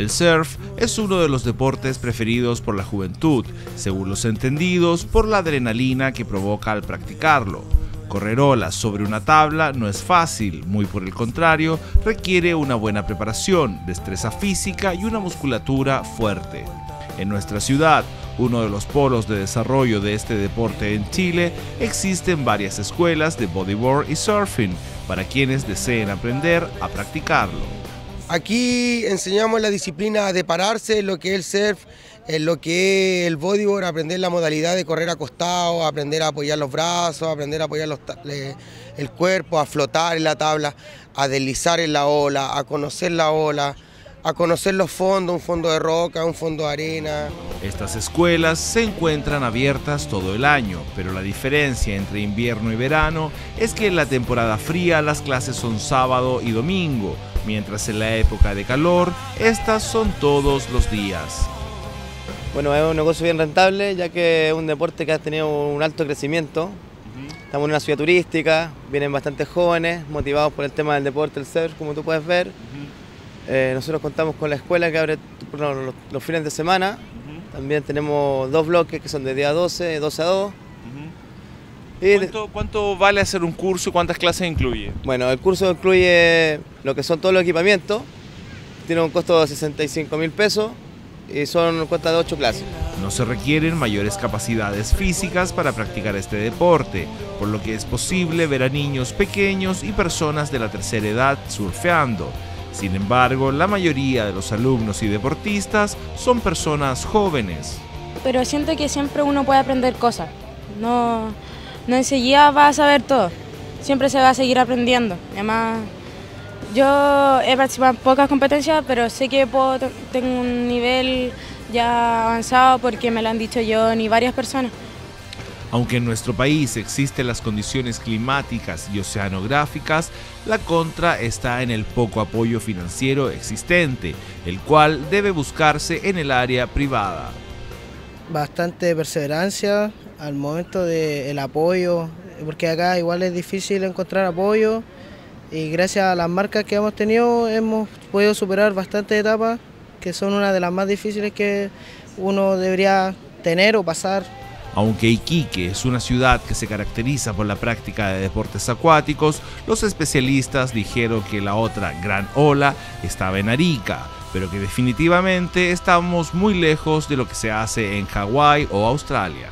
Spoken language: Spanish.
El surf es uno de los deportes preferidos por la juventud, según los entendidos, por la adrenalina que provoca al practicarlo. Correr olas sobre una tabla no es fácil, muy por el contrario, requiere una buena preparación, destreza física y una musculatura fuerte. En nuestra ciudad, uno de los polos de desarrollo de este deporte en Chile, existen varias escuelas de bodyboard y surfing para quienes deseen aprender a practicarlo. Aquí enseñamos la disciplina de pararse, lo que es el surf, en lo que es el bodyboard, aprender la modalidad de correr acostado, aprender a apoyar los brazos, aprender a apoyar el cuerpo, a flotar en la tabla, a deslizar en la ola, a conocer la ola, a conocer los fondos, un fondo de roca, un fondo de arena. Estas escuelas se encuentran abiertas todo el año, pero la diferencia entre invierno y verano es que en la temporada fría las clases son sábado y domingo, mientras en la época de calor estas son todos los días. Bueno, es un negocio bien rentable ya que es un deporte que ha tenido un alto crecimiento. Estamos en una ciudad turística, vienen bastantes jóvenes motivados por el tema del deporte, el surf, como tú puedes ver. Eh, nosotros contamos con la escuela que abre los, fines de semana. También tenemos dos bloques que son de día 12, 12 a 2. ¿Cuánto, vale hacer un curso y cuántas clases incluye? Bueno, el curso incluye lo que son todos los equipamientos, tiene un costo de 65 mil pesos y son cuenta de 8 clases. No se requieren mayores capacidades físicas para practicar este deporte, por lo que es posible ver a niños pequeños y personas de la tercera edad surfeando. Sin embargo, la mayoría de los alumnos y deportistas son personas jóvenes. Pero siento que siempre uno puede aprender cosas. No, no enseguida va a saber todo, siempre se va a seguir aprendiendo. Además, yo he participado en pocas competencias, pero sé que puedo, tengo un nivel ya avanzado porque me lo han dicho yo ni varias personas. Aunque en nuestro país existen las condiciones climáticas y oceanográficas, la contra está en el poco apoyo financiero existente, el cual debe buscarse en el área privada. Bastante perseverancia, al momento del apoyo, porque acá igual es difícil encontrar apoyo y gracias a las marcas que hemos tenido hemos podido superar bastantes etapas que son una de las más difíciles que uno debería tener o pasar. Aunque Iquique es una ciudad que se caracteriza por la práctica de deportes acuáticos, los especialistas dijeron que la otra gran ola estaba en Arica, pero que definitivamente estamos muy lejos de lo que se hace en Hawái o Australia.